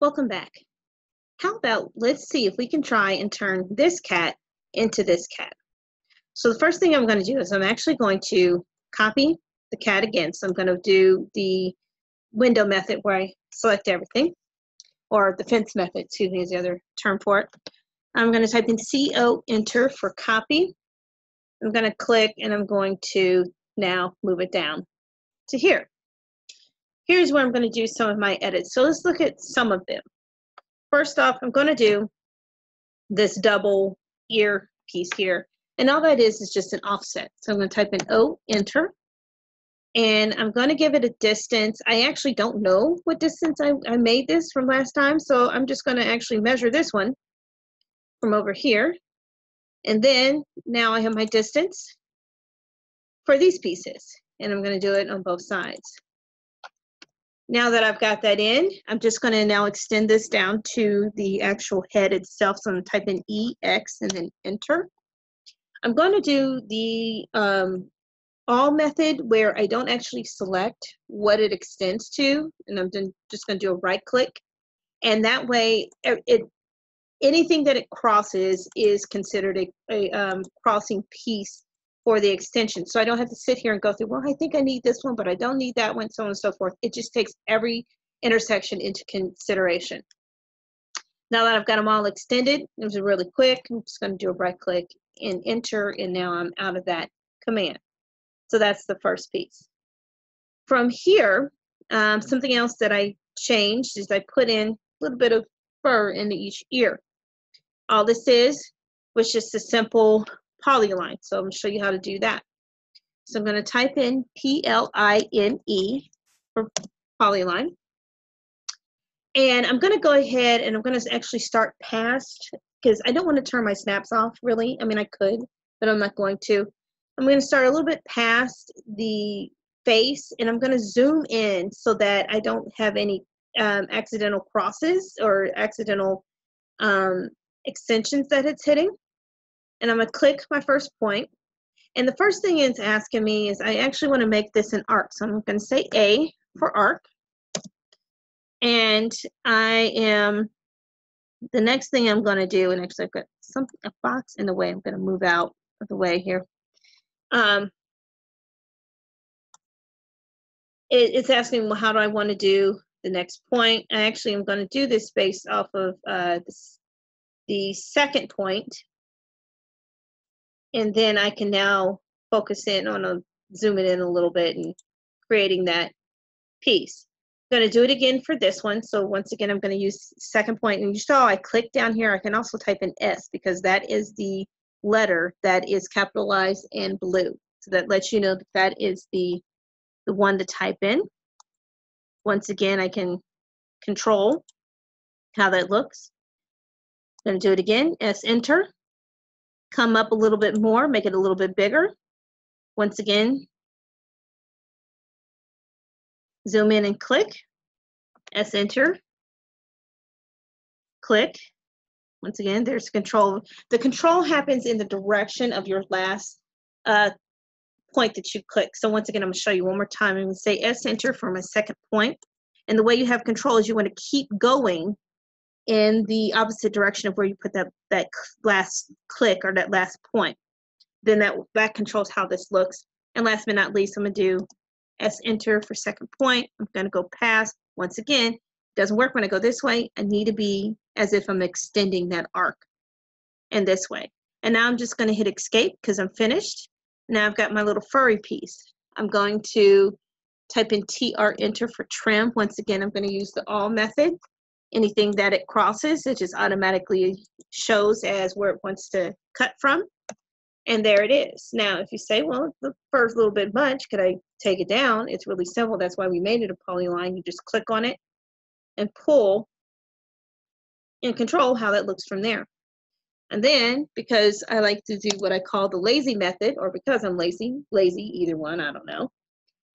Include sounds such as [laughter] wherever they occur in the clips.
Welcome back. How about let's see if we can try and turn this cat into this cat. So the first thing I'm going to do is I'm actually going to copy the cat again. So I'm going to do the window method where I select everything, or the fence method, excuse me, is the other term for it. I'm going to type in CO enter for copy. I'm going to click and I'm going to now move it down to here. Here's where I'm going to do some of my edits. So let's look at some of them. First off, I'm going to do this double ear piece here. And all that is is just an offset. So I'm going to type in O, enter. And I'm going to give it a distance. I actually don't know what distance I, I made this from last time. So I'm just going to actually measure this one from over here. And then now I have my distance for these pieces. And I'm going to do it on both sides. Now that I've got that in, I'm just going to now extend this down to the actual head itself. So I'm going to type in EX and then enter. I'm going to do the um, all method where I don't actually select what it extends to. And I'm just going to do a right click. And that way, it anything that it crosses is considered a, a um, crossing piece for the extension. So I don't have to sit here and go through, well, I think I need this one, but I don't need that one, so on and so forth. It just takes every intersection into consideration. Now that I've got them all extended, it was really quick. I'm just going to do a right click and enter, and now I'm out of that command. So that's the first piece. From here, um, something else that I changed is I put in a little bit of fur into each ear. All this is was just a simple polyline. So I'm to show you how to do that. So I'm going to type in P-L-I-N-E for polyline. And I'm going to go ahead and I'm going to actually start past, because I don't want to turn my snaps off really. I mean, I could, but I'm not going to. I'm going to start a little bit past the face and I'm going to zoom in so that I don't have any um, accidental crosses or accidental um, extensions that it's hitting and I'm gonna click my first point. And the first thing it's asking me is I actually wanna make this an arc. So I'm gonna say A for arc. And I am, the next thing I'm gonna do, and actually I've got something, a box in the way, I'm gonna move out of the way here. Um, it, it's asking, well, how do I wanna do the next point? I actually am gonna do this based off of uh, this, the second point and then I can now focus in on uh, a zoom it in a little bit and creating that piece. I'm going to do it again for this one. So once again, I'm going to use second point. And you saw I click down here. I can also type in S because that is the letter that is capitalized and blue. So that lets you know that that is the, the one to type in. Once again, I can control how that looks. I'm going to do it again, S enter come up a little bit more, make it a little bit bigger. Once again, zoom in and click, S enter, click. Once again, there's control. The control happens in the direction of your last uh, point that you click. So once again, I'm gonna show you one more time. I'm gonna say S enter for my second point. And the way you have control is you wanna keep going in the opposite direction of where you put that, that last click or that last point. Then that, that controls how this looks. And last but not least, I'm gonna do S enter for second point. I'm gonna go past, once again, doesn't work when I go this way. I need to be as if I'm extending that arc in this way. And now I'm just gonna hit escape because I'm finished. Now I've got my little furry piece. I'm going to type in TR enter for trim. Once again, I'm gonna use the all method anything that it crosses, it just automatically shows as where it wants to cut from. And there it is. Now, if you say, well, the fur's a little bit much, could I take it down? It's really simple. That's why we made it a polyline. You just click on it and pull and control how that looks from there. And then, because I like to do what I call the lazy method, or because I'm lazy, lazy, either one, I don't know,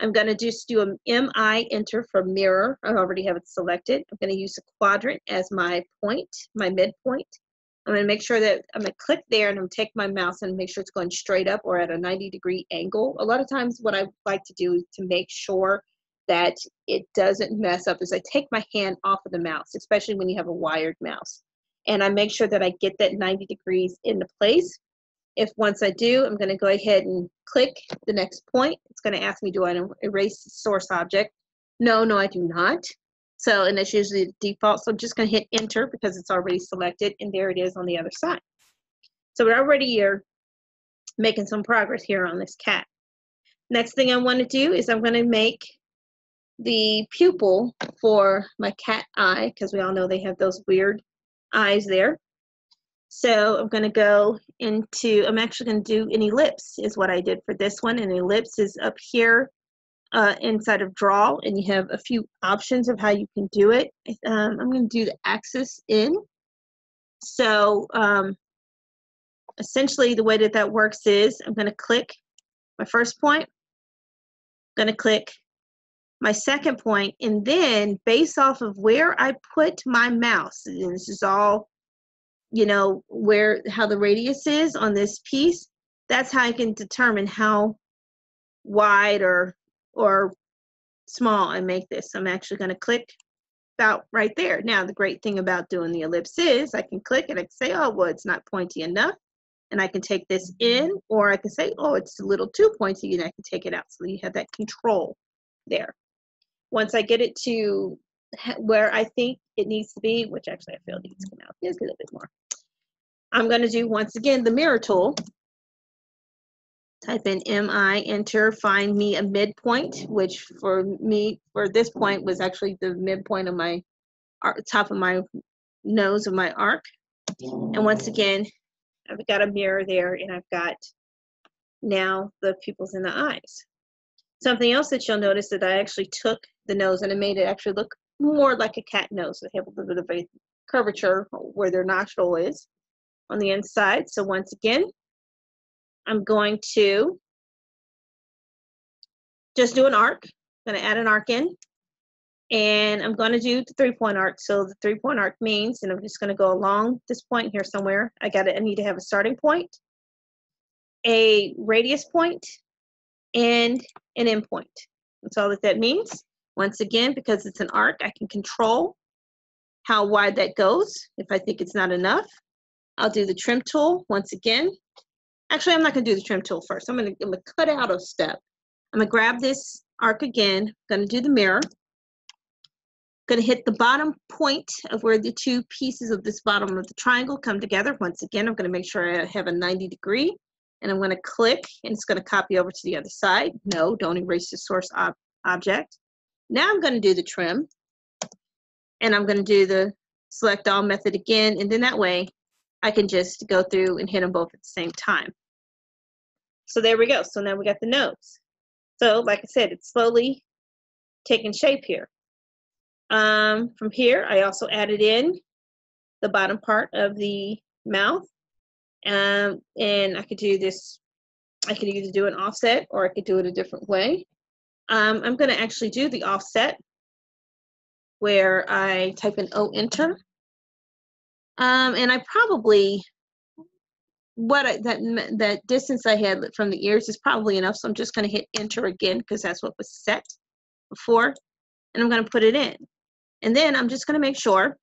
I'm going to just do a MI enter for mirror. I already have it selected. I'm going to use a quadrant as my point, my midpoint. I'm going to make sure that I'm going to click there and I'm going to take my mouse and make sure it's going straight up or at a 90 degree angle. A lot of times what I like to do to make sure that it doesn't mess up is I take my hand off of the mouse, especially when you have a wired mouse. And I make sure that I get that 90 degrees into place. If once I do, I'm gonna go ahead and click the next point. It's gonna ask me, do I erase source object? No, no, I do not. So, and that's usually the default. So I'm just gonna hit enter because it's already selected and there it is on the other side. So we're already here making some progress here on this cat. Next thing I wanna do is I'm gonna make the pupil for my cat eye, because we all know they have those weird eyes there. So I'm going to go into, I'm actually going to do an ellipse is what I did for this one. An ellipse is up here uh, inside of draw and you have a few options of how you can do it. Um, I'm going to do the axis end. So um, essentially the way that that works is I'm going to click my first point, I'm going to click my second point, and then based off of where I put my mouse, and this is all, you know, where how the radius is on this piece, that's how I can determine how wide or or small I make this. I'm actually going to click about right there. Now, the great thing about doing the ellipse is I can click and I can say, oh, well, it's not pointy enough. And I can take this in, or I can say, oh, it's a little too pointy, and I can take it out. So you have that control there once I get it to where I think it needs to be, which actually I feel needs to come out just a little bit more. I'm going to do once again the mirror tool. Type in MI, enter, find me a midpoint, which for me, for this point was actually the midpoint of my top of my nose of my arc. And once again, I've got a mirror there and I've got now the pupils in the eyes. Something else that you'll notice that I actually took the nose and I made it actually look more like a cat nose. They have a little bit of a curvature where their nostril is on the inside. So once again, I'm going to just do an arc. I'm going to add an arc in. And I'm going to do the three-point arc. So the three-point arc means, and I'm just going to go along this point here somewhere. I got it. I need to have a starting point, a radius point, and an end point. That's all that that means. Once again, because it's an arc, I can control how wide that goes. If I think it's not enough, I'll do the trim tool once again. Actually, I'm not gonna do the trim tool first. I'm gonna, I'm gonna cut out a step. I'm gonna grab this arc again, gonna do the mirror, gonna hit the bottom point of where the two pieces of this bottom of the triangle come together. Once again, I'm gonna make sure I have a 90 degree and I'm gonna click and it's gonna copy over to the other side. No, don't erase the source ob object. Now I'm going to do the trim and I'm going to do the select all method again. And then that way I can just go through and hit them both at the same time. So there we go. So now we got the nose. So like I said, it's slowly taking shape here. Um, from here, I also added in the bottom part of the mouth. Um, and I could do this, I could either do an offset or I could do it a different way. Um, I'm going to actually do the offset where I type in O enter. Um, and I probably, what I, that, that distance I had from the ears is probably enough. So I'm just going to hit enter again because that's what was set before. And I'm going to put it in. And then I'm just going to make sure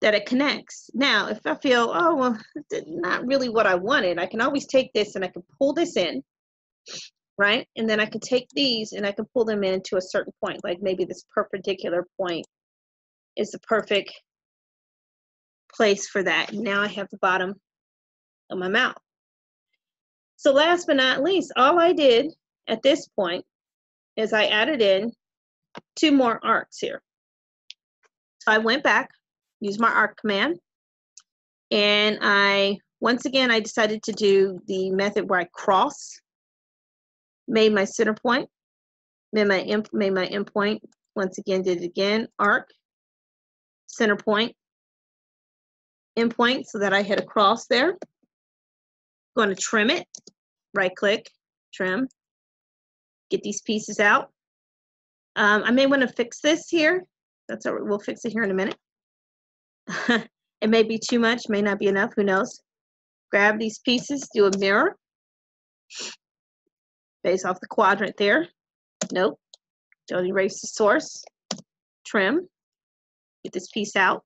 that it connects. Now, if I feel, oh, well, not really what I wanted, I can always take this and I can pull this in right? And then I can take these and I can pull them in to a certain point, like maybe this perpendicular point is the perfect place for that. Now I have the bottom of my mouth. So last but not least, all I did at this point is I added in two more arcs here. So I went back, used my arc command, and I, once again, I decided to do the method where I cross made my center point, made my made my end point, once again did it again, arc, center point, end point so that I hit a cross there. Going to trim it, right click, trim, get these pieces out. Um, I may want to fix this here. That's all. We'll fix it here in a minute. [laughs] it may be too much, may not be enough, who knows. Grab these pieces, do a mirror, base off the quadrant there. Nope. Don't erase the source, trim, get this piece out.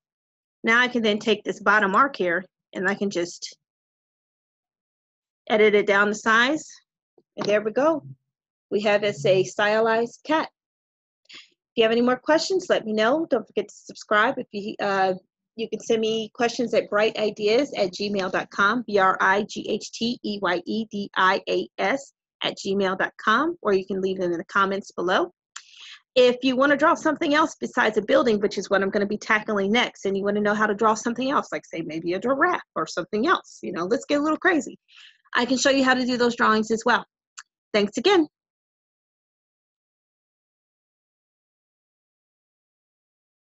Now I can then take this bottom arc here and I can just edit it down the size. And there we go. We have as a stylized cat. If you have any more questions, let me know. Don't forget to subscribe. If you uh, you can send me questions at brighteyedias at gmail.com, B-R-I-G-H-T-E-Y-E-D-I-A-S at gmail.com, or you can leave them in the comments below. If you want to draw something else besides a building, which is what I'm going to be tackling next, and you want to know how to draw something else, like say maybe a giraffe or something else, you know, let's get a little crazy. I can show you how to do those drawings as well. Thanks again.